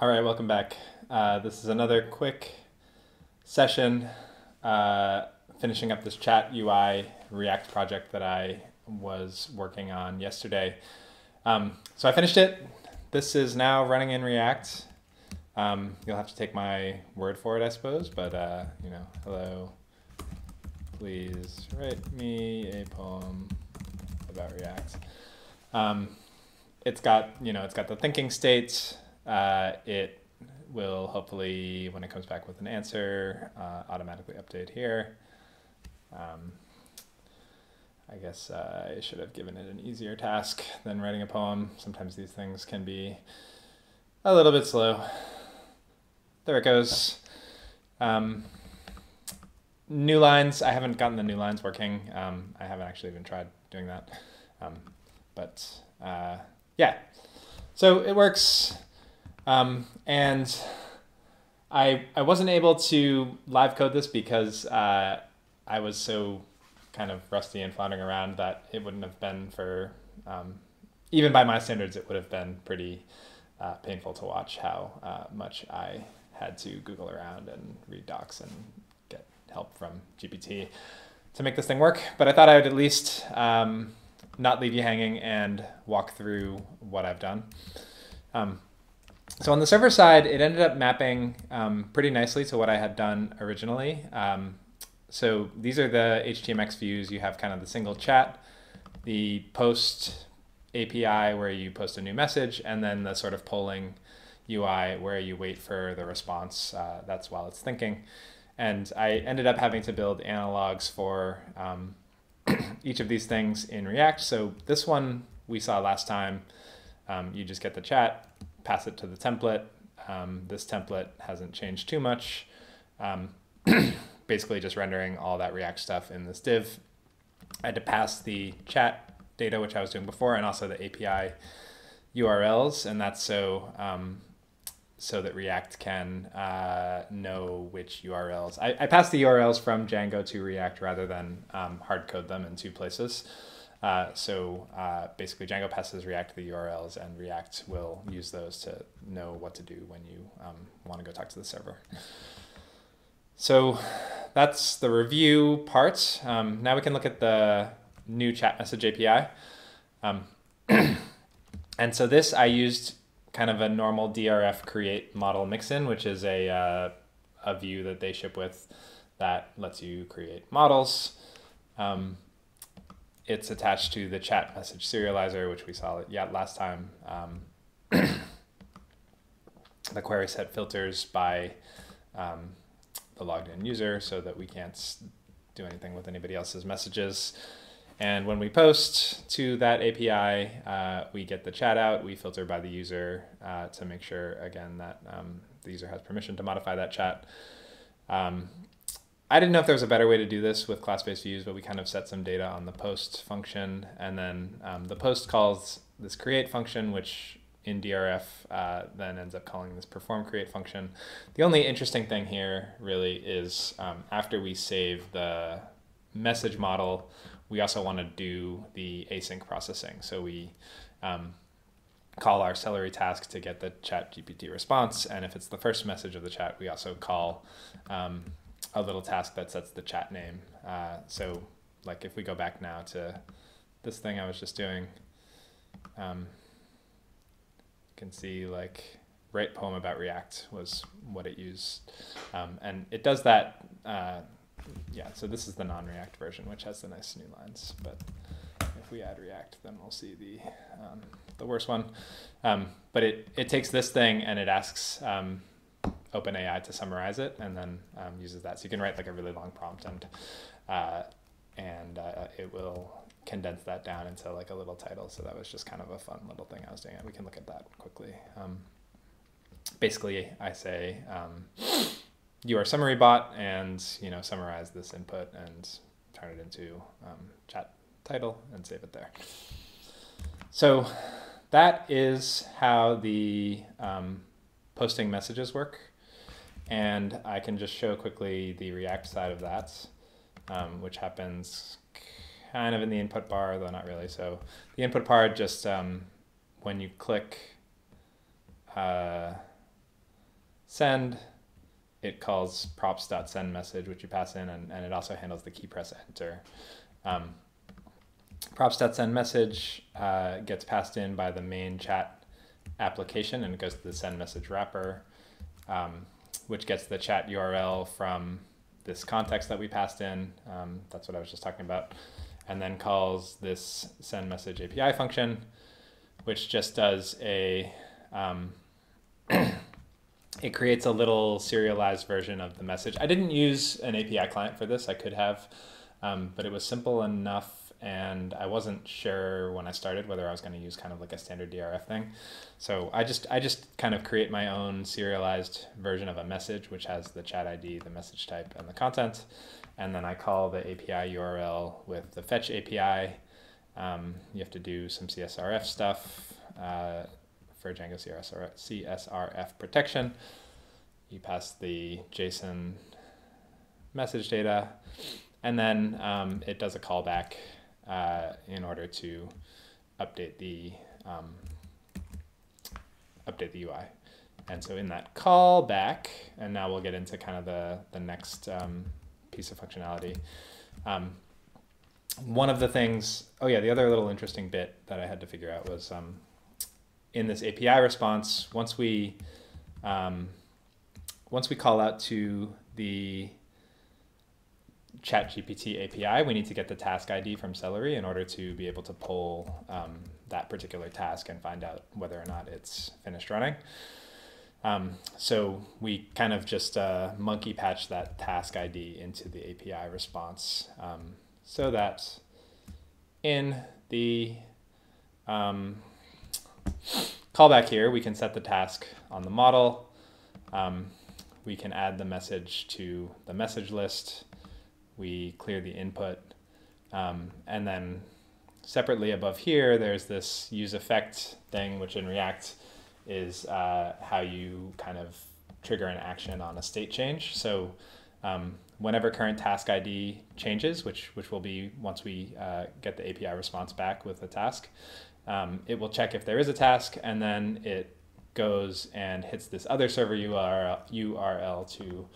All right, welcome back. Uh, this is another quick session uh, finishing up this chat UI React project that I was working on yesterday. Um, so I finished it. This is now running in React. Um, you'll have to take my word for it, I suppose, but uh, you know, hello, please write me a poem about React. Um, it's got, you know, it's got the thinking state. Uh, it will hopefully, when it comes back with an answer, uh, automatically update here. Um, I guess uh, I should have given it an easier task than writing a poem. Sometimes these things can be a little bit slow. There it goes. Um, new lines, I haven't gotten the new lines working. Um, I haven't actually even tried doing that. Um, but uh, yeah, so it works. Um, and I, I wasn't able to live code this because uh, I was so kind of rusty and floundering around that it wouldn't have been for, um, even by my standards, it would have been pretty uh, painful to watch how uh, much I had to Google around and read docs and get help from GPT to make this thing work. But I thought I would at least um, not leave you hanging and walk through what I've done. Um, so on the server side, it ended up mapping um, pretty nicely to what I had done originally. Um, so these are the HTMX views. You have kind of the single chat, the post API where you post a new message, and then the sort of polling UI where you wait for the response. Uh, that's while it's thinking. And I ended up having to build analogs for um, each of these things in React. So this one we saw last time. Um, you just get the chat, pass it to the template. Um, this template hasn't changed too much. Um, basically just rendering all that React stuff in this div. I had to pass the chat data, which I was doing before, and also the API URLs, and that's so um, so that React can uh, know which URLs. I, I passed the URLs from Django to React rather than um, hard code them in two places. Uh, so uh, basically Django passes React the URLs and React will use those to know what to do when you um, want to go talk to the server. So that's the review part. Um, now we can look at the new chat message API. Um, and so this I used kind of a normal DRF create model mixin, which is a, uh, a view that they ship with that lets you create models. Um, it's attached to the chat message serializer, which we saw yet last time. Um, the query set filters by um, the logged in user so that we can't do anything with anybody else's messages. And when we post to that API, uh, we get the chat out. We filter by the user uh, to make sure, again, that um, the user has permission to modify that chat. Um, I didn't know if there was a better way to do this with class-based views, but we kind of set some data on the post function. And then um, the post calls this create function, which in DRF uh, then ends up calling this perform create function. The only interesting thing here really is um, after we save the message model, we also want to do the async processing. So we um, call our Celery task to get the chat GPT response. And if it's the first message of the chat, we also call um, a little task that sets the chat name. Uh, so like if we go back now to this thing I was just doing, um, you can see like write poem about React was what it used. Um, and it does that uh, yeah, so this is the non-React version, which has the nice new lines. But if we add React, then we'll see the um, the worst one. Um, but it it takes this thing and it asks um, OpenAI to summarize it, and then um, uses that. So you can write like a really long prompt, and uh, and uh, it will condense that down into like a little title. So that was just kind of a fun little thing I was doing. We can look at that quickly. Um, basically, I say um, you are summary bot and you know summarize this input and turn it into um, chat title and save it there. So that is how the um, posting messages work. And I can just show quickly the React side of that, um, which happens kind of in the input bar, though not really. So the input bar just um, when you click uh, send, it calls props.send message, which you pass in, and, and it also handles the key press enter. Um, props.send message uh, gets passed in by the main chat application and it goes to the send message wrapper, um, which gets the chat URL from this context that we passed in. Um, that's what I was just talking about. And then calls this send message API function, which just does a um, it creates a little serialized version of the message. I didn't use an API client for this. I could have, um, but it was simple enough, and I wasn't sure when I started whether I was going to use kind of like a standard DRF thing. So I just I just kind of create my own serialized version of a message, which has the chat ID, the message type, and the content, and then I call the API URL with the fetch API. Um, you have to do some CSRF stuff. Uh, for Django CSRF, CSRF protection. You pass the JSON message data, and then um, it does a callback uh, in order to update the um, update the UI. And so in that callback, and now we'll get into kind of the the next um, piece of functionality. Um, one of the things, oh yeah, the other little interesting bit that I had to figure out was um, in this API response, once we um, once we call out to the ChatGPT API, we need to get the task ID from Celery in order to be able to pull um, that particular task and find out whether or not it's finished running. Um, so we kind of just uh, monkey patch that task ID into the API response um, so that in the um, callback here, we can set the task on the model. Um, we can add the message to the message list. We clear the input. Um, and then separately above here, there's this use effect thing, which in React is uh, how you kind of trigger an action on a state change. So um, whenever current task ID changes, which, which will be once we uh, get the API response back with the task, um, it will check if there is a task, and then it goes and hits this other server URL, URL to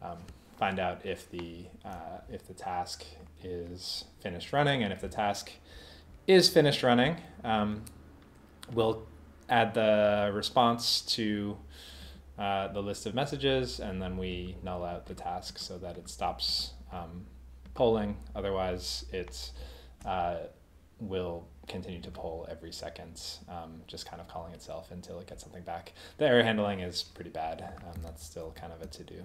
um, find out if the uh, if the task is finished running, and if the task is finished running, um, we'll add the response to uh, the list of messages, and then we null out the task so that it stops um, polling. Otherwise, it uh, will continue to poll every second, um, just kind of calling itself until it gets something back. The error handling is pretty bad. Um, that's still kind of a to do.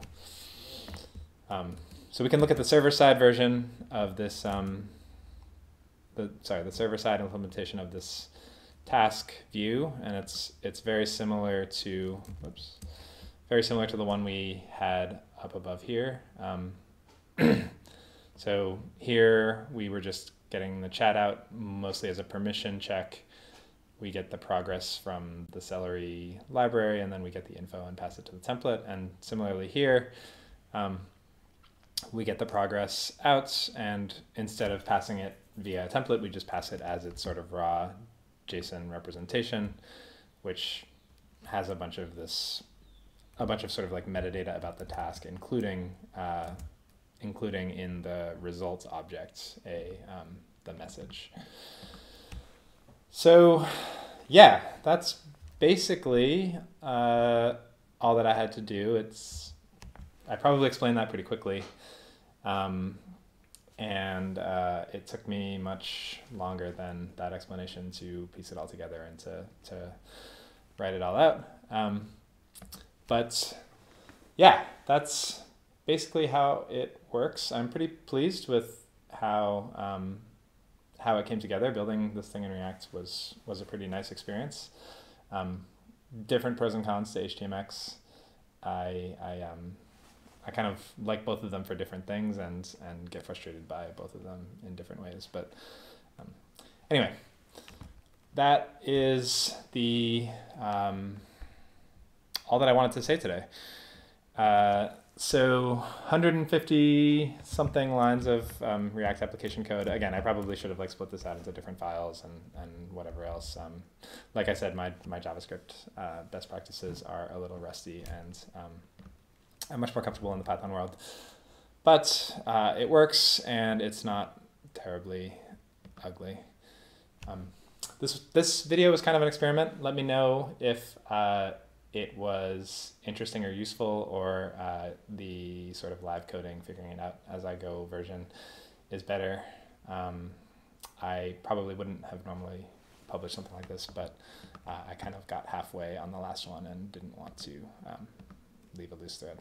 Um, so we can look at the server side version of this, um, the sorry, the server side implementation of this task view, and it's it's very similar to, whoops, very similar to the one we had up above here. Um, so here we were just getting the chat out mostly as a permission check. We get the progress from the Celery library, and then we get the info and pass it to the template. And similarly here, um, we get the progress out, and instead of passing it via a template, we just pass it as its sort of raw JSON representation, which has a bunch of this, a bunch of sort of like metadata about the task, including uh, including in the results object a um, the message. So, yeah, that's basically uh, all that I had to do. It's I probably explained that pretty quickly, um, and uh, it took me much longer than that explanation to piece it all together and to to write it all out. Um, but yeah, that's basically how it works. I'm pretty pleased with how um, how it came together. Building this thing in React was was a pretty nice experience. Um, different pros and cons to HTMX. I I um I kind of like both of them for different things and and get frustrated by both of them in different ways. But um, anyway, that is the um, all that I wanted to say today. Uh, so 150 something lines of um, React application code. Again, I probably should have like split this out into different files and, and whatever else. Um, like I said, my, my JavaScript uh, best practices are a little rusty and um, I'm much more comfortable in the Python world. But uh, it works and it's not terribly ugly. Um, this, this video was kind of an experiment. Let me know if uh, it was interesting or useful, or uh, the sort of live coding, figuring it out as I go version is better. Um, I probably wouldn't have normally published something like this, but uh, I kind of got halfway on the last one and didn't want to um, leave a loose thread.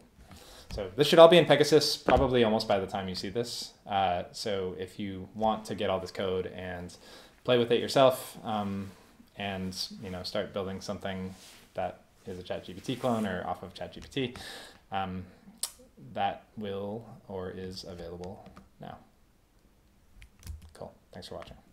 So this should all be in Pegasus probably almost by the time you see this. Uh, so if you want to get all this code and play with it yourself um, and you know start building something that is a ChatGPT clone or off of ChatGPT, um, that will or is available now. Cool. Thanks for watching.